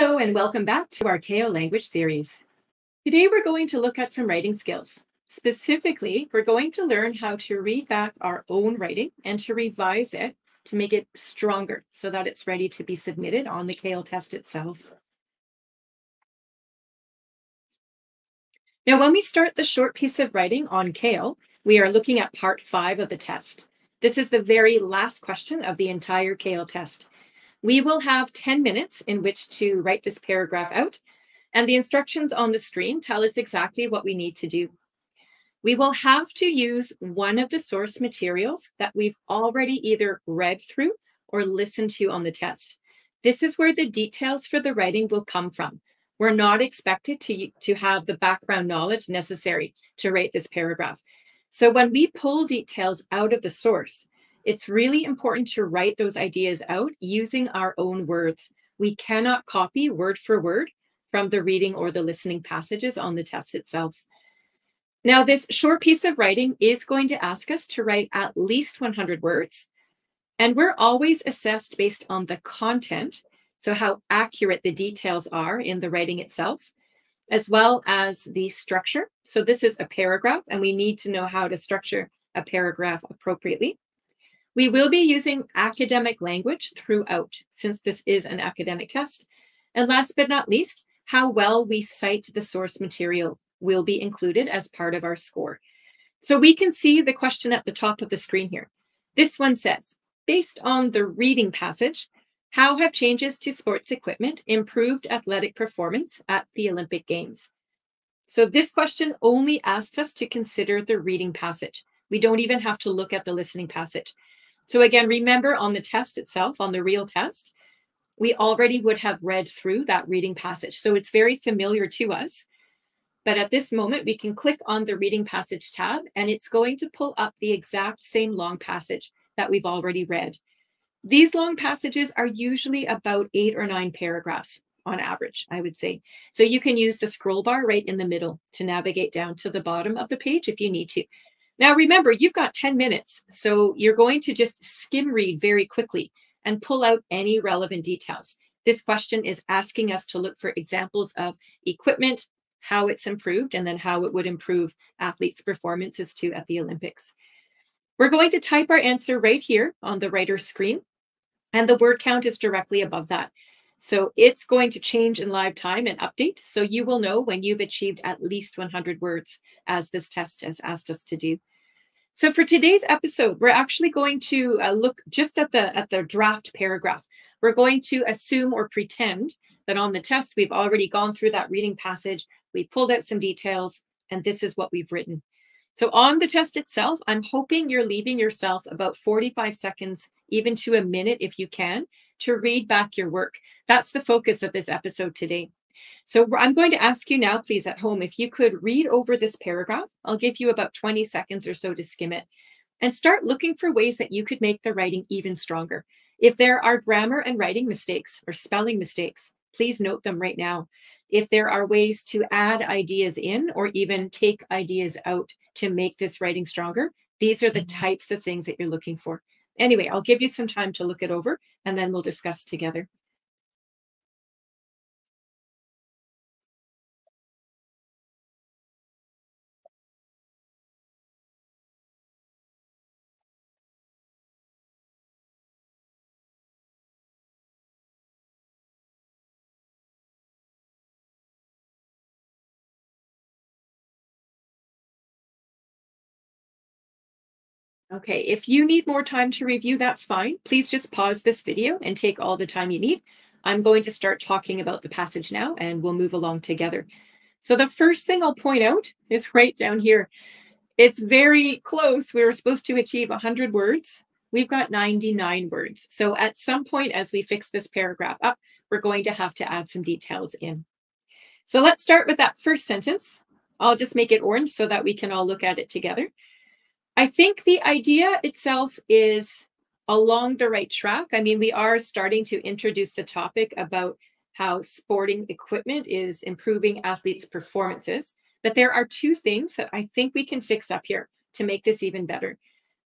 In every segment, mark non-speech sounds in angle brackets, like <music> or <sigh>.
Hello and welcome back to our CAEL language series. Today we're going to look at some writing skills. Specifically, we're going to learn how to read back our own writing and to revise it to make it stronger so that it's ready to be submitted on the CAEL test itself. Now, when we start the short piece of writing on CAEL, we are looking at part five of the test. This is the very last question of the entire CAEL test. We will have 10 minutes in which to write this paragraph out, and the instructions on the screen tell us exactly what we need to do. We will have to use one of the source materials that we've already either read through or listened to on the test. This is where the details for the writing will come from. We're not expected to, to have the background knowledge necessary to write this paragraph. So when we pull details out of the source, it's really important to write those ideas out using our own words. We cannot copy word for word from the reading or the listening passages on the test itself. Now, this short piece of writing is going to ask us to write at least 100 words. And we're always assessed based on the content, so how accurate the details are in the writing itself, as well as the structure. So this is a paragraph, and we need to know how to structure a paragraph appropriately. We will be using academic language throughout, since this is an academic test. And last but not least, how well we cite the source material will be included as part of our score. So we can see the question at the top of the screen here. This one says, based on the reading passage, how have changes to sports equipment improved athletic performance at the Olympic Games? So this question only asks us to consider the reading passage. We don't even have to look at the listening passage. So again, remember on the test itself, on the real test, we already would have read through that reading passage. So it's very familiar to us. But at this moment, we can click on the reading passage tab and it's going to pull up the exact same long passage that we've already read. These long passages are usually about eight or nine paragraphs on average, I would say. So you can use the scroll bar right in the middle to navigate down to the bottom of the page if you need to. Now, remember, you've got 10 minutes, so you're going to just skim read very quickly and pull out any relevant details. This question is asking us to look for examples of equipment, how it's improved, and then how it would improve athletes' performances too at the Olympics. We're going to type our answer right here on the writer's screen, and the word count is directly above that. So it's going to change in live time and update. So you will know when you've achieved at least 100 words as this test has asked us to do. So for today's episode, we're actually going to uh, look just at the at the draft paragraph. We're going to assume or pretend that on the test we've already gone through that reading passage, we pulled out some details, and this is what we've written. So on the test itself, I'm hoping you're leaving yourself about 45 seconds, even to a minute if you can, to read back your work. That's the focus of this episode today. So I'm going to ask you now, please, at home, if you could read over this paragraph. I'll give you about 20 seconds or so to skim it and start looking for ways that you could make the writing even stronger. If there are grammar and writing mistakes or spelling mistakes, please note them right now. If there are ways to add ideas in or even take ideas out to make this writing stronger, these are the mm-hmm. types of things that you're looking for. Anyway, I'll give you some time to look it over and then we'll discuss together. Okay, if you need more time to review, that's fine. Please just pause this video and take all the time you need. I'm going to start talking about the passage now and we'll move along together. So the first thing I'll point out is <laughs> right down here. It's very close. We were supposed to achieve 100 words. We've got 99 words. So at some point as we fix this paragraph up, we're going to have to add some details in. So let's start with that first sentence. I'll just make it orange so that we can all look at it together. I think the idea itself is along the right track. I mean, we are starting to introduce the topic about how sporting equipment is improving athletes' performances. But there are two things that I think we can fix up here to make this even better.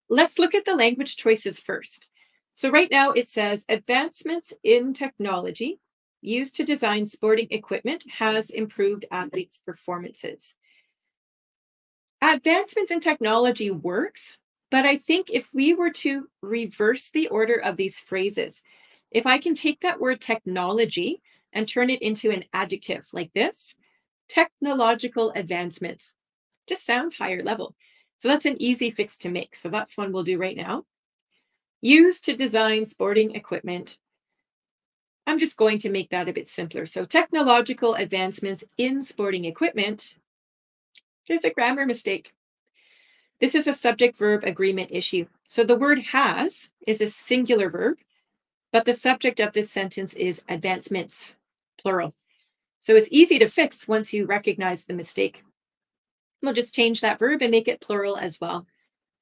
Let's look at the language choices first. So right now it says advancements in technology used to design sporting equipment has improved athletes' performances. Advancements in technology works, but I think if we were to reverse the order of these phrases, if I can take that word technology and turn it into an adjective like this, technological advancements, just sounds higher level. So that's an easy fix to make. So that's one we'll do right now. Used to design sporting equipment. I'm just going to make that a bit simpler. So technological advancements in sporting equipment. There's a grammar mistake. This is a subject verb agreement issue. So the word has is a singular verb, but the subject of this sentence is advancements, plural. So it's easy to fix once you recognize the mistake. We'll just change that verb and make it plural as well.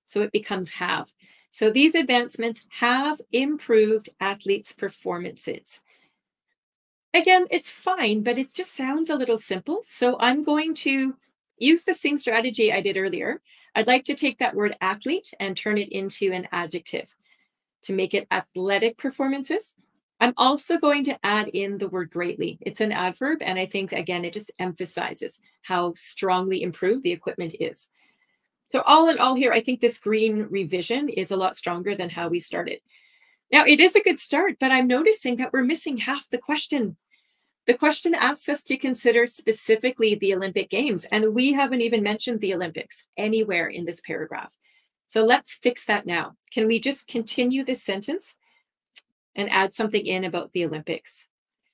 So it becomes have. So these advancements have improved athletes' performances. Again, it's fine, but it just sounds a little simple. So I'm going to use the same strategy I did earlier. I'd like to take that word athlete and turn it into an adjective to make it athletic performances. I'm also going to add in the word greatly. It's an adverb, and I think, again, it just emphasizes how strongly improved the equipment is. So all in all here, I think this green revision is a lot stronger than how we started. Now, it is a good start, but I'm noticing that we're missing half the question. The question asks us to consider specifically the Olympic Games, and we haven't even mentioned the Olympics anywhere in this paragraph. So let's fix that now. Can we just continue this sentence and add something in about the Olympics?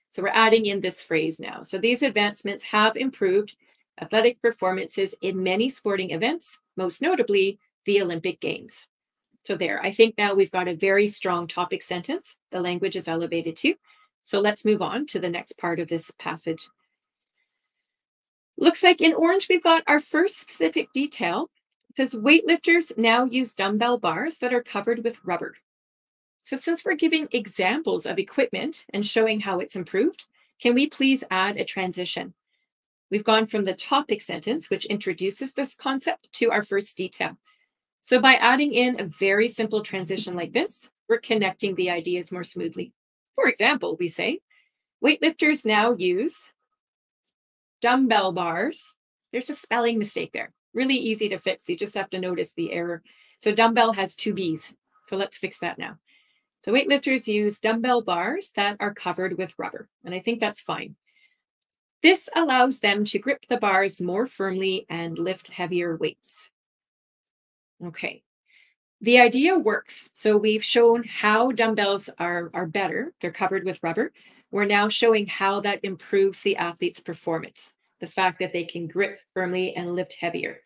So we're adding in this phrase now. So these advancements have improved athletic performances in many sporting events, most notably the Olympic Games. So there, I think now we've got a very strong topic sentence. The language is elevated too. So let's move on to the next part of this passage. Looks like in orange, we've got our first specific detail. It says weightlifters now use dumbbell bars that are covered with rubber. So since we're giving examples of equipment and showing how it's improved, can we please add a transition? We've gone from the topic sentence, which introduces this concept, to our first detail. So by adding in a very simple transition like this, we're connecting the ideas more smoothly. For example, we say, weightlifters now use dumbbell bars. There's a spelling mistake there. Really easy to fix. You just have to notice the error. So dumbbell has two B's. So let's fix that now. So weightlifters use dumbbell bars that are covered with rubber. And I think that's fine. This allows them to grip the bars more firmly and lift heavier weights. Okay, the idea works. So we've shown how dumbbells are, are better. They're covered with rubber. We're now showing how that improves the athlete's performance, the fact that they can grip firmly and lift heavier.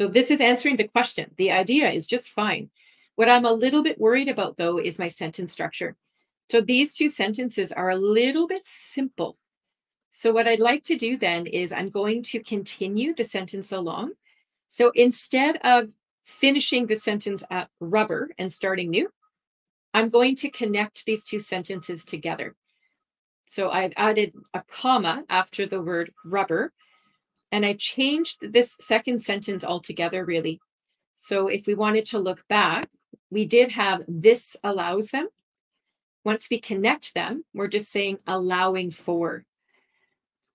So this is answering the question. The idea is just fine. What I'm a little bit worried about, though, is my sentence structure. So these two sentences are a little bit simple. So what I'd like to do then is I'm going to continue the sentence along. So instead of finishing the sentence at rubber and starting new, I'm going to connect these two sentences together. So I've added a comma after the word rubber, and I changed this second sentence altogether, really. So if we wanted to look back, we did have this allows them. Once we connect them, we're just saying allowing for.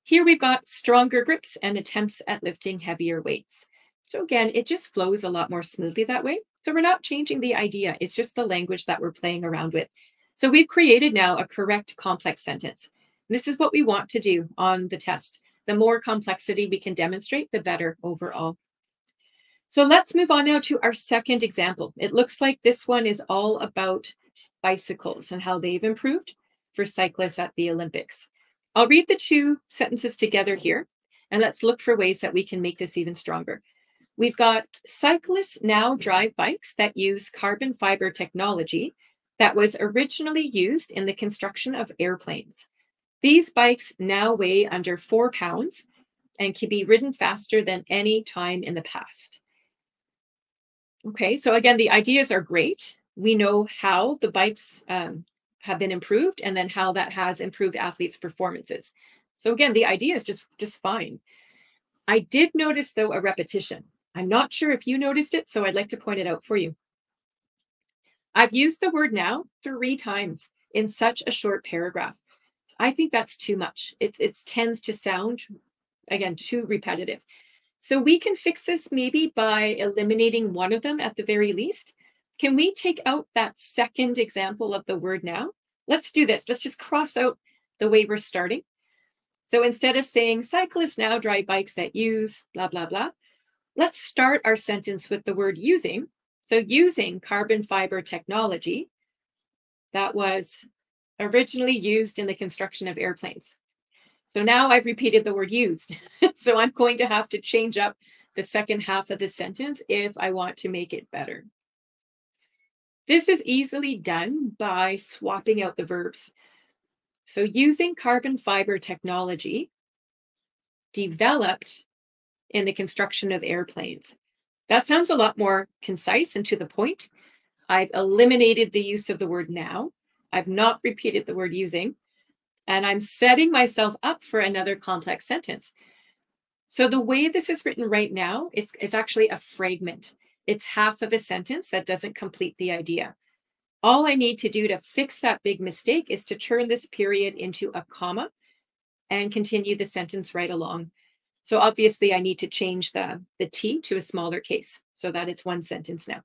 Here we've got stronger grips and attempts at lifting heavier weights. So again, it just flows a lot more smoothly that way. So we're not changing the idea. It's just the language that we're playing around with. So we've created now a correct complex sentence. This is what we want to do on the test. The more complexity we can demonstrate, the better overall. So let's move on now to our second example. It looks like this one is all about bicycles and how they've improved for cyclists at the Olympics. I'll read the two sentences together here, and let's look for ways that we can make this even stronger. We've got cyclists now drive bikes that use carbon fiber technology that was originally used in the construction of airplanes. These bikes now weigh under four pounds and can be ridden faster than any time in the past. Okay, so again, the ideas are great. We know how the bikes um, have been improved and then how that has improved athletes' performances. So again, the idea is just, just fine. I did notice though a repetition. I'm not sure if you noticed it, so I'd like to point it out for you. I've used the word now three times in such a short paragraph. I think that's too much. It, it tends to sound, again, too repetitive. So we can fix this maybe by eliminating one of them at the very least. Can we take out that second example of the word now? Let's do this. Let's just cross out the way we're starting. So instead of saying cyclists now drive bikes that use blah, blah, blah, let's start our sentence with the word using. So using carbon fiber technology that was originally used in the construction of airplanes. So now I've repeated the word used. <laughs> so I'm going to have to change up the second half of the sentence if I want to make it better. This is easily done by swapping out the verbs. So using carbon fiber technology developed in the construction of airplanes. That sounds a lot more concise and to the point. I've eliminated the use of the word now. I've not repeated the word using, and I'm setting myself up for another complex sentence. So the way this is written right now, it's, it's actually a fragment. It's half of a sentence that doesn't complete the idea. All I need to do to fix that big mistake is to turn this period into a comma and continue the sentence right along. So obviously I need to change the, the T to a smaller case so that it's one sentence now.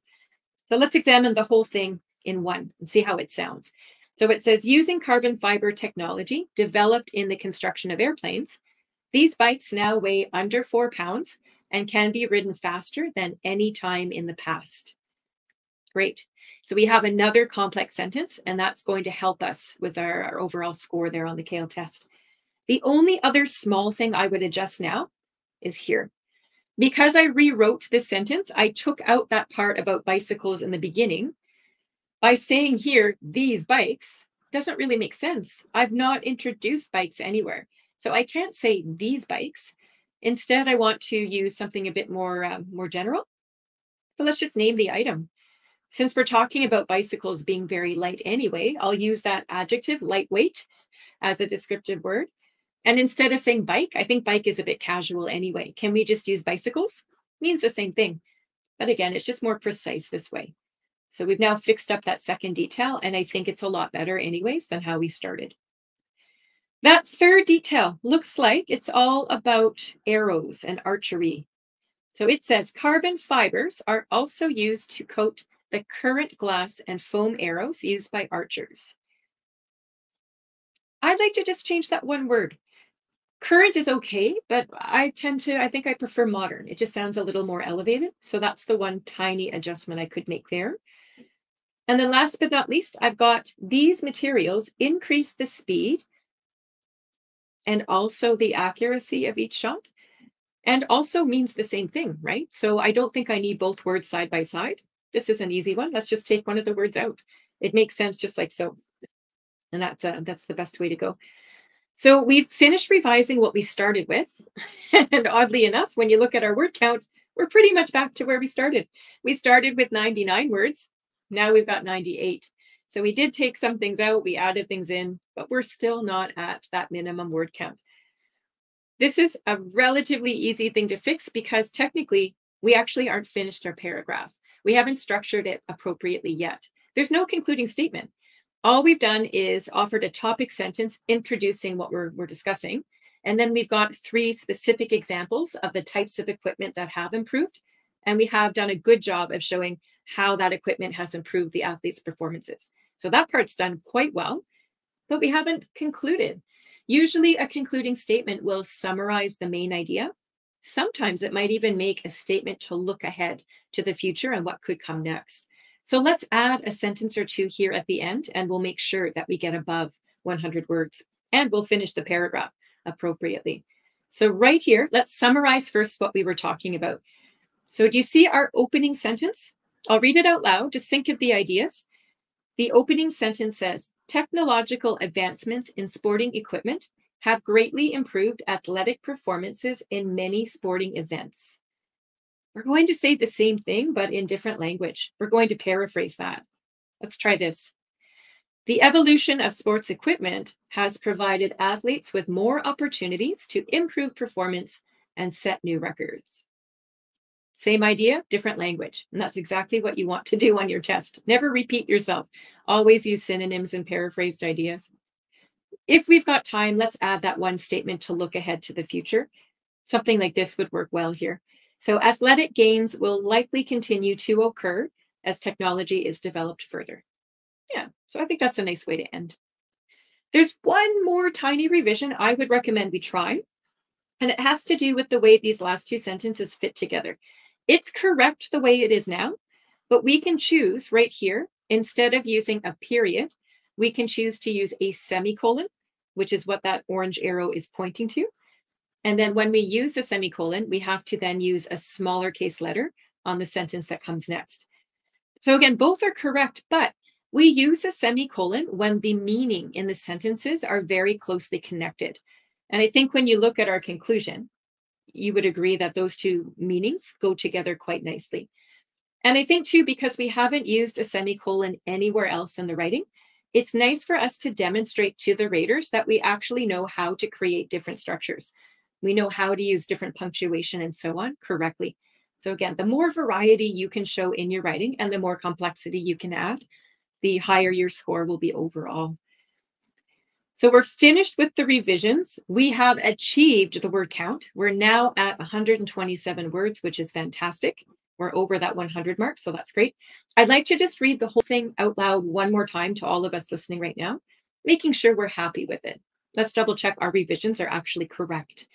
So let's examine the whole thing in one and see how it sounds. So it says using carbon fiber technology developed in the construction of airplanes, these bikes now weigh under four pounds and can be ridden faster than any time in the past. Great. So we have another complex sentence, and that's going to help us with our, our overall score there on the CAEL test. The only other small thing I would adjust now is here. Because I rewrote this sentence, I took out that part about bicycles in the beginning by saying here, these bikes, doesn't really make sense. I've not introduced bikes anywhere. So I can't say these bikes. Instead, I want to use something a bit more, um, more general. So let's just name the item. Since we're talking about bicycles being very light anyway, I'll use that adjective lightweight as a descriptive word. And instead of saying bike, I think bike is a bit casual anyway. Can we just use bicycles? Means the same thing. But again, it's just more precise this way. So we've now fixed up that second detail, and I think it's a lot better anyways than how we started. That third detail looks like it's all about arrows and archery. So it says carbon fibers are also used to coat the current glass and foam arrows used by archers. I'd like to just change that one word. Current is okay, but I tend to, I think I prefer modern. It just sounds a little more elevated. So that's the one tiny adjustment I could make there. And then last but not least, I've got these materials increase the speed and also the accuracy of each shot and also means the same thing, right? So I don't think I need both words side by side. This is an easy one. Let's just take one of the words out. It makes sense just like so. And that's uh, that's the best way to go. So we've finished revising what we started with. <laughs> and oddly enough, when you look at our word count, we're pretty much back to where we started. We started with 99 words now we've got 98. So we did take some things out, we added things in, but we're still not at that minimum word count. This is a relatively easy thing to fix because technically we actually aren't finished our paragraph. We haven't structured it appropriately yet. There's no concluding statement. All we've done is offered a topic sentence introducing what we're, we're discussing. And then we've got three specific examples of the types of equipment that have improved. And we have done a good job of showing how that equipment has improved the athlete's performances. So that part's done quite well, but we haven't concluded. Usually, a concluding statement will summarize the main idea. Sometimes it might even make a statement to look ahead to the future and what could come next. So let's add a sentence or two here at the end, and we'll make sure that we get above 100 words, and we'll finish the paragraph appropriately. So right here, let's summarize first what we were talking about. So do you see our opening sentence? I'll read it out loud. Just think of the ideas. The opening sentence says Technological advancements in sporting equipment have greatly improved athletic performances in many sporting events. We're going to say the same thing, but in different language. We're going to paraphrase that. Let's try this. The evolution of sports equipment has provided athletes with more opportunities to improve performance and set new records. Same idea, different language. And that's exactly what you want to do on your test. Never repeat yourself. Always use synonyms and paraphrased ideas. if we've got time, let's add that one statement to look ahead to the future. Something like this would work well here. So athletic gains will likely continue to occur as technology is developed further. Yeah, so I think that's a nice way to end. There's one more tiny revision I would recommend we try, and it has to do with the way these last two sentences fit together. It's correct the way it is now, but we can choose right here, instead of using a period, we can choose to use a semicolon, which is what that orange arrow is pointing to. And then when we use a semicolon, we have to then use a smaller case letter on the sentence that comes next. So again, both are correct, but we use a semicolon when the meaning in the sentences are very closely connected. And I think when you look at our conclusion, you would agree that those two meanings go together quite nicely. And I think too, because we haven't used a semicolon anywhere else in the writing, it's nice for us to demonstrate to the raters that we actually know how to create different structures. We know how to use different punctuation and so on correctly. So again, the more variety you can show in your writing and the more complexity you can add, the higher your score will be overall. So we're finished with the revisions. We have achieved the word count. We're now at 127 words, which is fantastic. We're over that 100 mark, so that's great. I'd like to just read the whole thing out loud one more time to all of us listening right now, making sure we're happy with it. Let's double check our revisions are actually correct.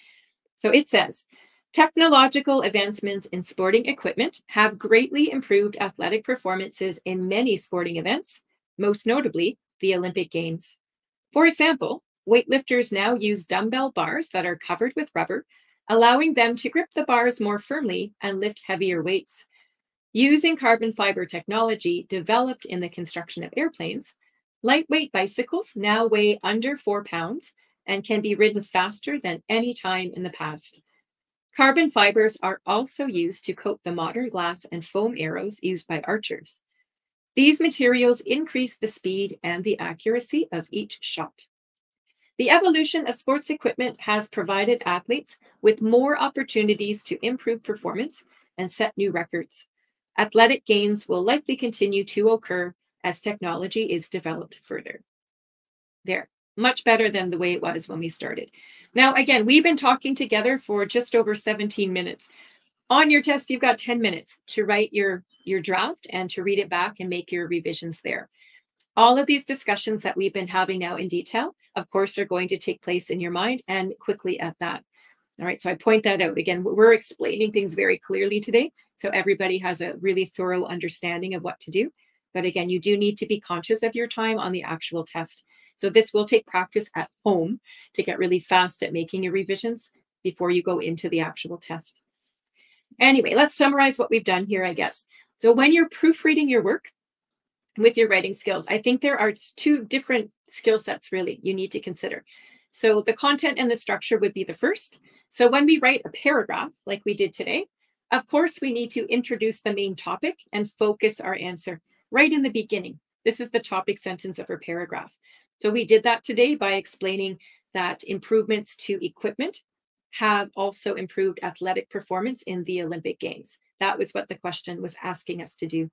So it says, technological advancements in sporting equipment have greatly improved athletic performances in many sporting events, most notably the Olympic Games. For example, weightlifters now use dumbbell bars that are covered with rubber, allowing them to grip the bars more firmly and lift heavier weights. Using carbon fiber technology developed in the construction of airplanes, lightweight bicycles now weigh under four pounds and can be ridden faster than any time in the past. Carbon fibers are also used to coat the modern glass and foam arrows used by archers. These materials increase the speed and the accuracy of each shot. The evolution of sports equipment has provided athletes with more opportunities to improve performance and set new records. Athletic gains will likely continue to occur as technology is developed further. There, much better than the way it was when we started. Now, again, we've been talking together for just over 17 minutes. On your test, you've got 10 minutes to write your your draft and to read it back and make your revisions there. All of these discussions that we've been having now in detail, of course, are going to take place in your mind and quickly at that. All right, so I point that out. Again, we're explaining things very clearly today, so everybody has a really thorough understanding of what to do. But again, you do need to be conscious of your time on the actual test. So this will take practice at home to get really fast at making your revisions before you go into the actual test. Anyway, let's summarize what we've done here, I guess. So when you're proofreading your work with your writing skills, I think there are two different skill sets really you need to consider. So the content and the structure would be the first. So when we write a paragraph like we did today, of course, we need to introduce the main topic and focus our answer right in the beginning. This is the topic sentence of our paragraph. So we did that today by explaining that improvements to equipment have also improved athletic performance in the Olympic Games. That was what the question was asking us to do.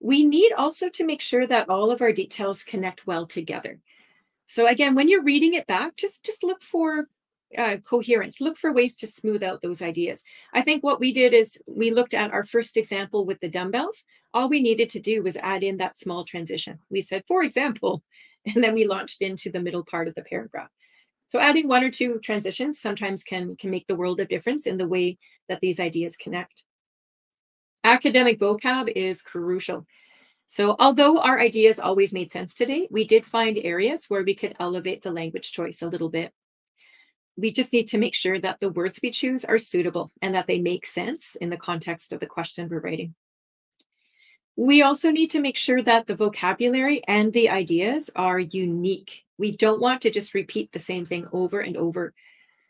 We need also to make sure that all of our details connect well together. So again, when you're reading it back, just, just look for uh, coherence, look for ways to smooth out those ideas. I think what we did is we looked at our first example with the dumbbells. All we needed to do was add in that small transition. We said, for example, <laughs> and then we launched into the middle part of the paragraph. So adding one or two transitions sometimes can, can make the world of difference in the way that these ideas connect. Academic vocab is crucial. So although our ideas always made sense today, we did find areas where we could elevate the language choice a little bit. We just need to make sure that the words we choose are suitable and that they make sense in the context of the question we're writing. We also need to make sure that the vocabulary and the ideas are unique. We don't want to just repeat the same thing over and over.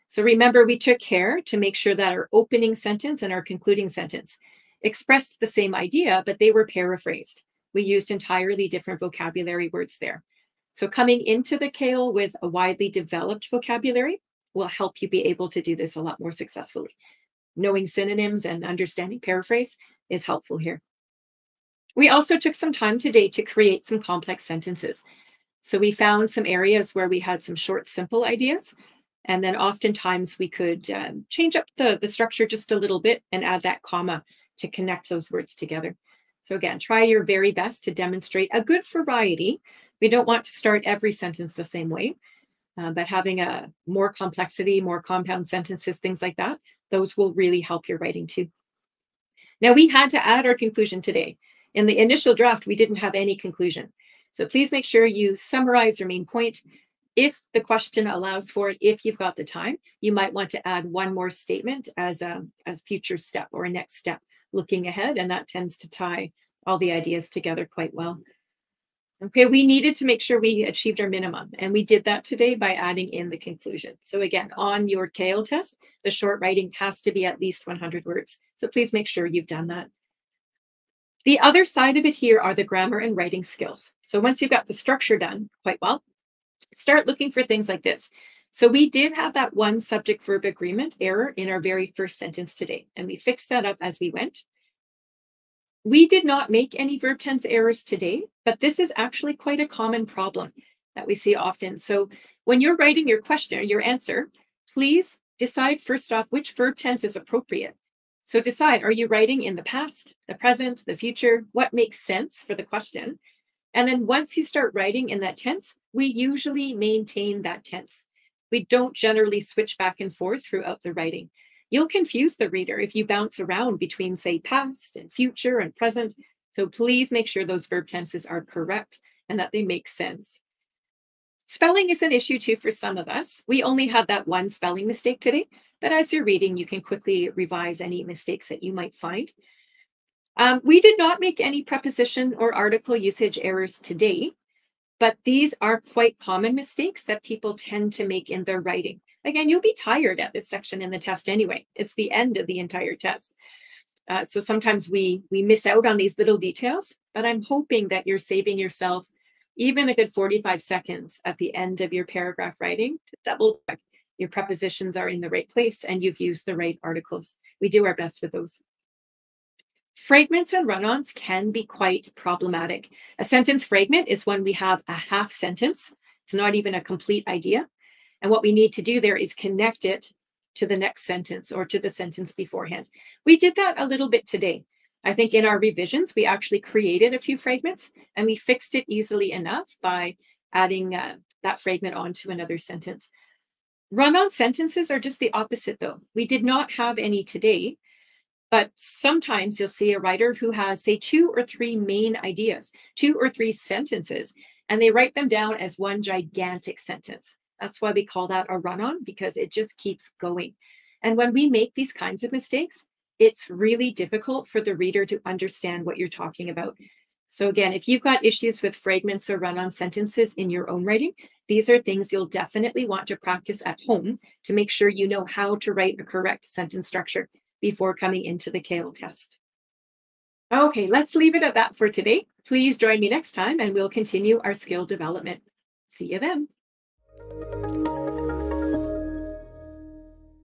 So remember, we took care to make sure that our opening sentence and our concluding sentence expressed the same idea, but they were paraphrased. We used entirely different vocabulary words there. So coming into the CAEL with a widely developed vocabulary will help you be able to do this a lot more successfully. Knowing synonyms and understanding paraphrase is helpful here. We also took some time today to create some complex sentences. So we found some areas where we had some short, simple ideas. And then oftentimes we could um, change up the, the structure just a little bit and add that comma to connect those words together. So again, try your very best to demonstrate a good variety. We don't want to start every sentence the same way, uh, but having a more complexity, more compound sentences, things like that, those will really help your writing too. Now we had to add our conclusion today. In the initial draft, we didn't have any conclusion. So please make sure you summarize your main point. If the question allows for it, if you've got the time, you might want to add one more statement as a as future step or a next step looking ahead. And that tends to tie all the ideas together quite well. Okay, we needed to make sure we achieved our minimum, and we did that today by adding in the conclusion. So again, on your CAEL test, the short writing has to be at least 100 words. So please make sure you've done that. The other side of it here are the grammar and writing skills. So once you've got the structure done quite well, start looking for things like this. So we did have that one subject verb agreement error in our very first sentence today, and we fixed that up as we went. We did not make any verb tense errors today, but this is actually quite a common problem that we see often. So when you're writing your question, or your answer, please decide first off which verb tense is appropriate. So decide, are you writing in the past, the present, the future? What makes sense for the question? And then once you start writing in that tense, we usually maintain that tense. We don't generally switch back and forth throughout the writing. You'll confuse the reader if you bounce around between, say, past and future and present. So please make sure those verb tenses are correct and that they make sense. Spelling is an issue too for some of us. We only had that one spelling mistake today, but as you're reading, you can quickly revise any mistakes that you might find. Um, we did not make any preposition or article usage errors today, but these are quite common mistakes that people tend to make in their writing. Again, you'll be tired at this section in the test anyway. It's the end of the entire test. Uh, so sometimes we we miss out on these little details, but I'm hoping that you're saving yourself even a good 45 seconds at the end of your paragraph writing to double check your prepositions are in the right place and you've used the right articles. We do our best with those. Fragments and run-ons can be quite problematic. A sentence fragment is when we have a half sentence. It's not even a complete idea. And what we need to do there is connect it to the next sentence or to the sentence beforehand. We did that a little bit today. I think in our revisions, we actually created a few fragments and we fixed it easily enough by adding uh, that fragment onto another sentence. Run on sentences are just the opposite, though. We did not have any today, but sometimes you'll see a writer who has, say, two or three main ideas, two or three sentences, and they write them down as one gigantic sentence. That's why we call that a run on because it just keeps going. And when we make these kinds of mistakes, it's really difficult for the reader to understand what you're talking about. So again, if you've got issues with fragments or run-on sentences in your own writing, these are things you'll definitely want to practice at home to make sure you know how to write a correct sentence structure before coming into the CAEL test. Okay, let's leave it at that for today. Please join me next time and we'll continue our skill development. See you then.